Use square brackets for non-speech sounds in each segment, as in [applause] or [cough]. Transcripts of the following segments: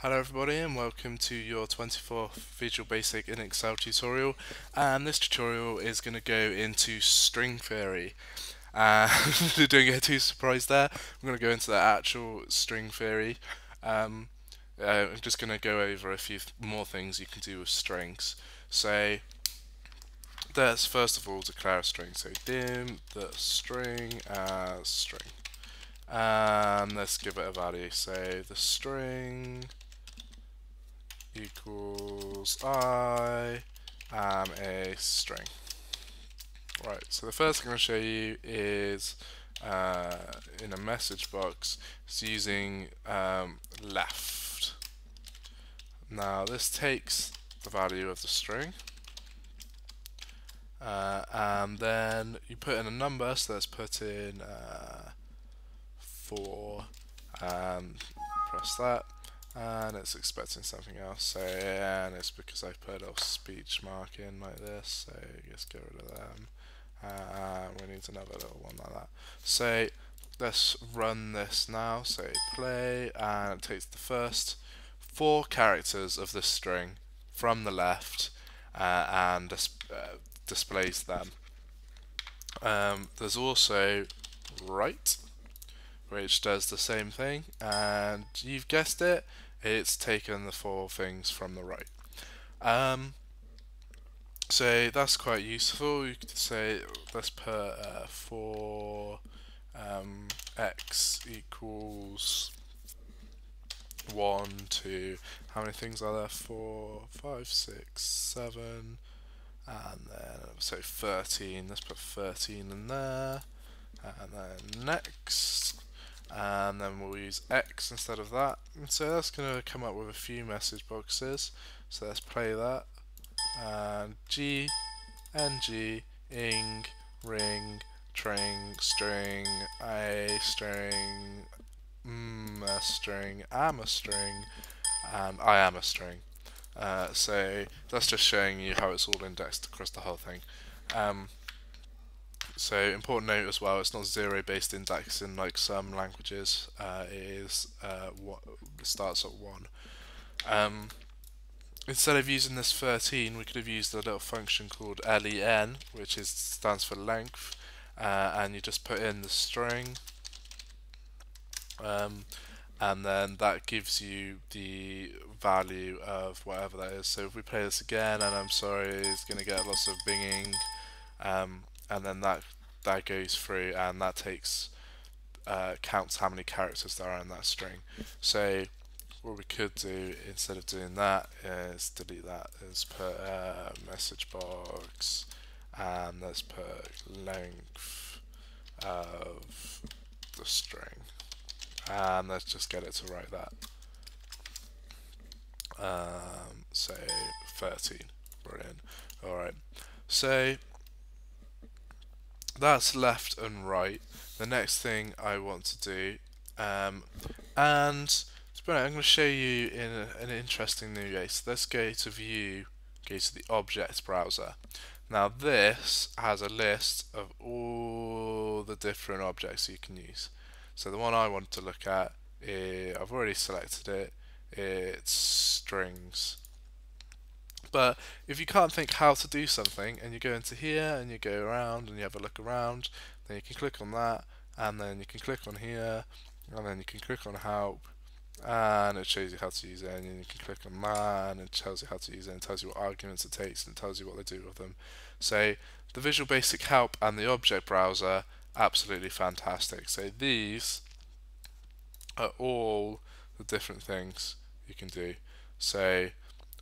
Hello everybody and welcome to your 24th Visual Basic in Excel tutorial and this tutorial is going to go into string theory. Uh, [laughs] don't get too surprised there, I'm going to go into the actual string theory. Um, uh, I'm just going to go over a few more things you can do with strings. So let's first of all declare a string. So dim the string as string. And let's give it a value. So the string equals I am a string. Right, so the first thing I'm going to show you is uh, in a message box, it's using um, left. Now this takes the value of the string uh, and then you put in a number, so let's put in uh, 4 and press that and it's expecting something else. So yeah, and it's because I put a speech mark in like this. So just get rid of them. Uh, we need another little one like that. So let's run this now. So play and it takes the first four characters of this string from the left uh, and dis uh, displays them. Um, there's also right which does the same thing. And you've guessed it it's taken the four things from the right. Um, so that's quite useful. You could say let's put uh, um, x equals one, two. How many things are there? Four, five, six, seven, and then so thirteen. Let's put thirteen in there, and then next and then we'll use X instead of that. And so that's going to come up with a few message boxes. So let's play that. And G, NG, ing, ring, tring, string, a string, mm, a string, am a string, and I am a string. Uh, so that's just showing you how it's all indexed across the whole thing. Um, so important note as well, it's not zero based indexing like some languages. Uh, it is uh, what starts at one. Um, instead of using this 13, we could have used a little function called len, which is stands for length, uh, and you just put in the string, um, and then that gives you the value of whatever that is. So if we play this again, and I'm sorry, it's going to get lots of binging. Um, and then that that goes through and that takes uh, counts how many characters there are in that string. So what we could do instead of doing that is delete that. Is put a message box and let's put length of the string. And let's just get it to write that. Um, say 13 brilliant. Alright so that's left and right. The next thing I want to do, um, and I'm going to show you in a, an interesting new case. Let's go to view, go to the object browser. Now this has a list of all the different objects you can use. So the one I want to look at, is, I've already selected it, it's strings. But if you can't think how to do something and you go into here and you go around and you have a look around, then you can click on that and then you can click on here and then you can click on help and it shows you how to use it and then you can click on that and it tells you how to use it and tells you what arguments it takes and tells you what they do with them. So the Visual Basic Help and the Object Browser absolutely fantastic. So these are all the different things you can do. So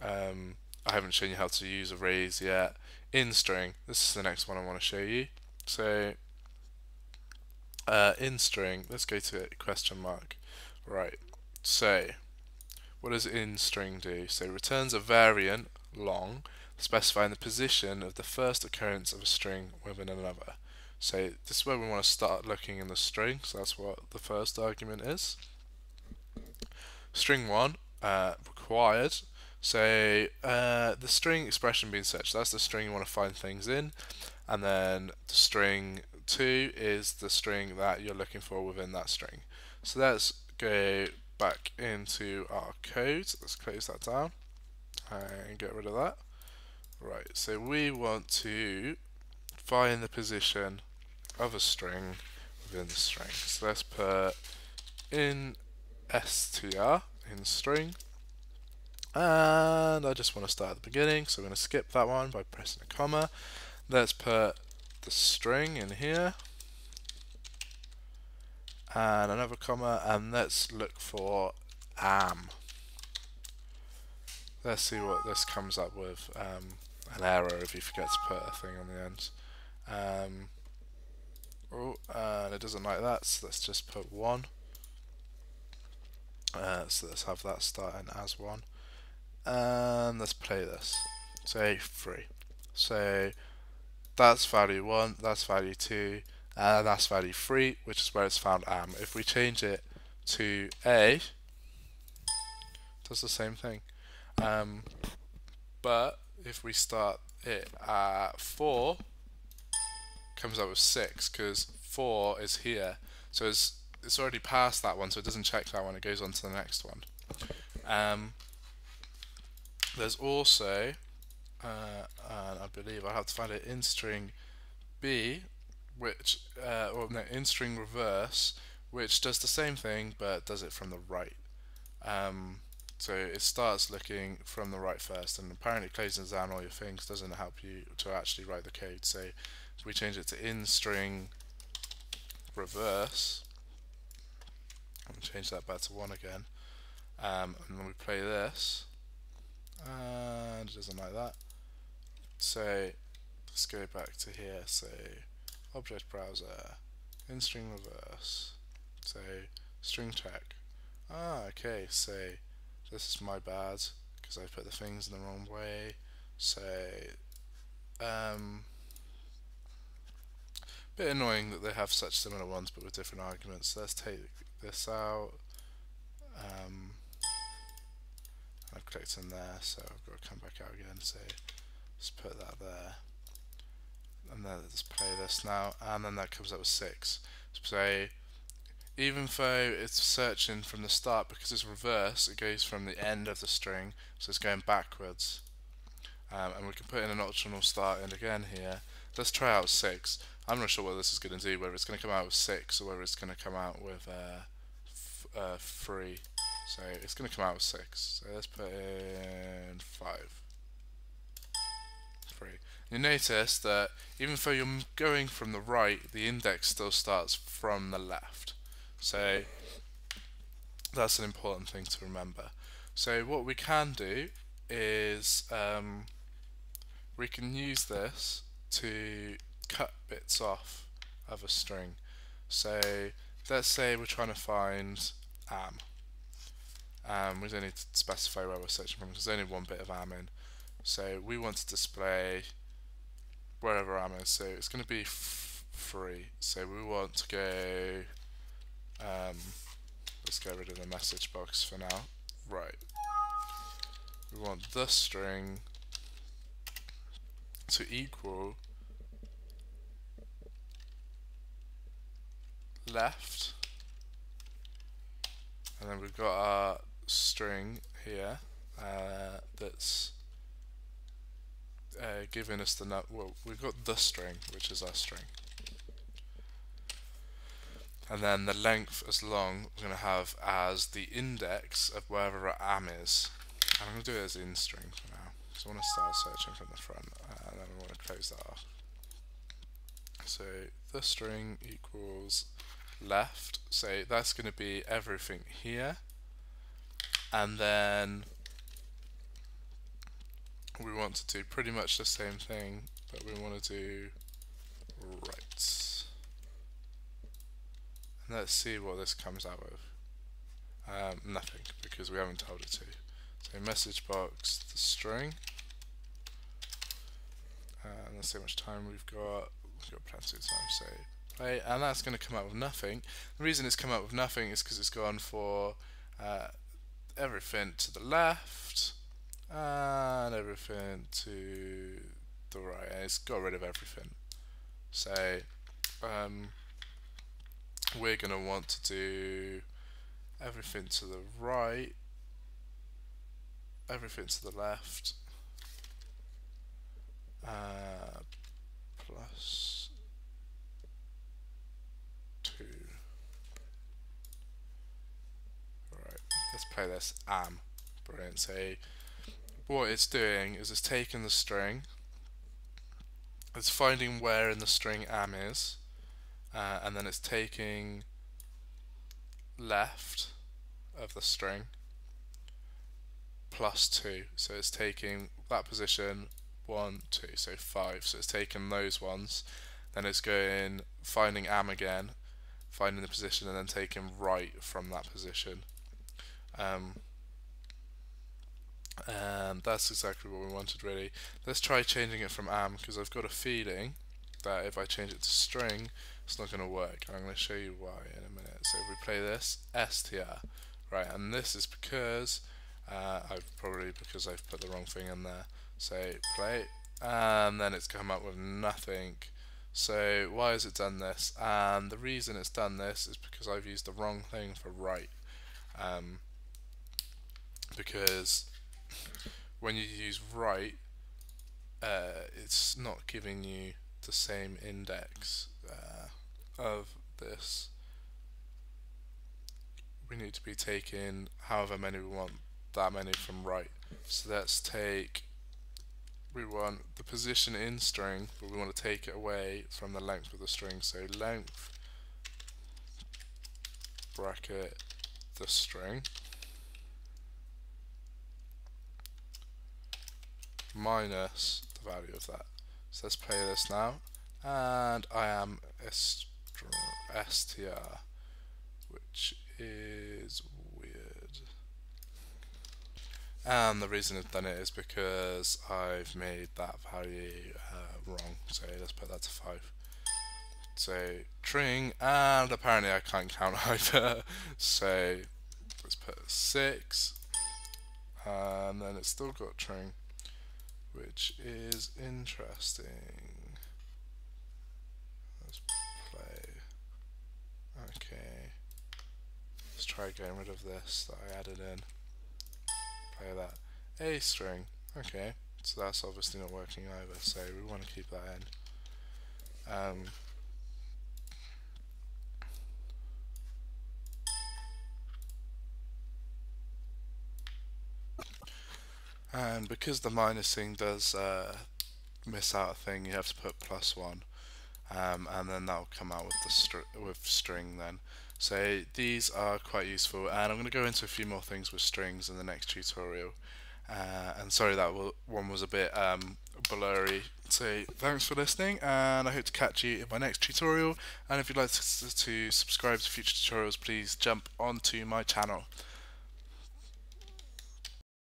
um, I haven't shown you how to use arrays yet. In string, this is the next one I want to show you. So uh, in string, let's go to question mark. Right, so what does in string do? So returns a variant, long, specifying the position of the first occurrence of a string within another. So this is where we want to start looking in the string, so that's what the first argument is. String 1, uh, required, so uh, the string expression being searched, that's the string you want to find things in, and then the string 2 is the string that you're looking for within that string. So let's go back into our code. Let's close that down and get rid of that. Right, so we want to find the position of a string within the string. So let's put in str in string and I just want to start at the beginning so I'm going to skip that one by pressing a comma. Let's put the string in here. And another comma and let's look for am. Let's see what this comes up with um, an error if you forget to put a thing on the end. Um, oh and it doesn't like that so let's just put one. Uh, so let's have that starting as one and let's play this say three so that's value 1, that's value 2, and that's value 3, which is where it's found am. If we change it to A, does the same thing. Um, but if we start it at 4, comes up with 6, because 4 is here. So it's, it's already past that one, so it doesn't check that one, it goes on to the next one. Um, there's also uh, and I believe I have to find it in string B, which uh, or no, in string reverse, which does the same thing but does it from the right. Um, so it starts looking from the right first, and apparently closing down all your things doesn't help you to actually write the code. So we change it to in string reverse, and change that back to one again, um, and then we play this, and it doesn't like that. So let's go back to here. So object browser, in string reverse. So string check. Ah, okay. So this is my bad because I put the things in the wrong way. So um, bit annoying that they have such similar ones but with different arguments. Let's take this out. Um, I've clicked in there, so I've got to come back out again. So Let's put that there. And then let's play this now. And then that comes up with 6. So even though it's searching from the start, because it's reverse, it goes from the end of the string, so it's going backwards. Um, and we can put in an optional start in again here. Let's try out 6. I'm not sure what this is going to do, whether it's going to come out with 6 or whether it's going to come out with uh, uh, 3. So it's going to come out with 6. So let's put in 5 3. you notice that even though you're going from the right, the index still starts from the left. So that's an important thing to remember. So what we can do is um, we can use this to cut bits off of a string. So let's say we're trying to find am. Um, we don't need to specify where we're searching from because there's only one bit of am in. So we want to display wherever am is. So it's going to be free. So we want to go. Um, let's get rid of the message box for now. Right. We want the string to equal left and then we've got our string here uh, that's uh, giving us the nut. Well, we've got the string, which is our string. And then the length as long we're going to have as the index of wherever our am is. And I'm going to do it as in string for now. So I want to start searching from the front uh, and then I want to close that off. So the string equals left. So that's going to be everything here. And then we want to do pretty much the same thing, but we want to do right. And let's see what this comes out with. Um, nothing, because we haven't told it to. So message box, the string. And let's see how much time we've got. We've got plenty of time, so play. And that's going to come out with nothing. The reason it's come out with nothing is because it's gone for uh, everything to the left, and everything to the right. And it's got rid of everything. So um, we're going to want to do everything to the right, everything to the left, uh, plus 2. Right, let's play this am. Brilliant. So what it's doing is it's taking the string, it's finding where in the string am is, uh, and then it's taking left of the string plus 2. So it's taking that position 1, 2, so 5. So it's taking those ones. Then it's going, finding am again, finding the position, and then taking right from that position. Um, and that's exactly what we wanted really. Let's try changing it from am because I've got a feeling that if I change it to string it's not going to work. I'm going to show you why in a minute. So if we play this, str, right, and this is because uh, I've probably because I've put the wrong thing in there. So play, and then it's come up with nothing. So why has it done this? And the reason it's done this is because I've used the wrong thing for right. Um, because when you use right, uh, it's not giving you the same index uh, of this. We need to be taking however many we want, that many from right. So let's take, we want the position in string, but we want to take it away from the length of the string. So length bracket the string minus the value of that. So let's play this now. And I am str, which is weird. And the reason I've done it is because I've made that value uh, wrong. So let's put that to 5. So tring, and apparently I can't count [laughs] either. So let's put 6. And then it's still got tring which is interesting. Let's play. Okay. Let's try getting rid of this that I added in. Play that. A string. Okay. So that's obviously not working either, so we want to keep that in. Um, And because the minus thing does uh, miss out a thing, you have to put plus one, um, and then that'll come out with the str with string then. So these are quite useful, and I'm going to go into a few more things with strings in the next tutorial. Uh, and sorry that one was a bit um, blurry. So thanks for listening, and I hope to catch you in my next tutorial. And if you'd like to, to subscribe to future tutorials, please jump onto my channel.